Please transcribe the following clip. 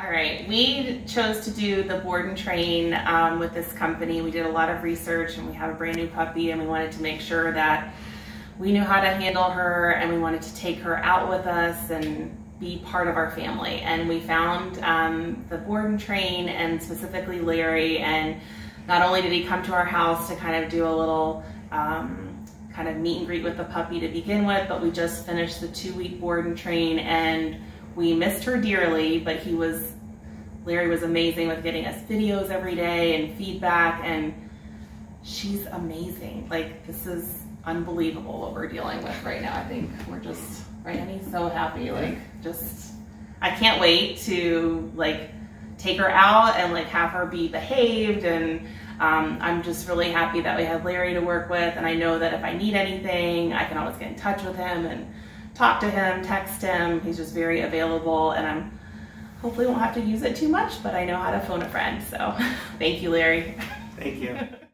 All right, we chose to do the board and train um, with this company. We did a lot of research and we have a brand new puppy and we wanted to make sure that we knew how to handle her and we wanted to take her out with us and be part of our family. And we found um, the board and train and specifically Larry and not only did he come to our house to kind of do a little um, kind of meet and greet with the puppy to begin with, but we just finished the two week board and train and we missed her dearly, but he was, Larry was amazing with getting us videos every day and feedback and she's amazing. Like this is unbelievable what we're dealing with right now. I think we're just, right, Annie, so happy. Like just, I can't wait to like take her out and like have her be behaved and um, I'm just really happy that we have Larry to work with and I know that if I need anything, I can always get in touch with him and talk to him, text him. He's just very available and I'm hopefully won't have to use it too much, but I know how to phone a friend. So thank you, Larry. Thank you.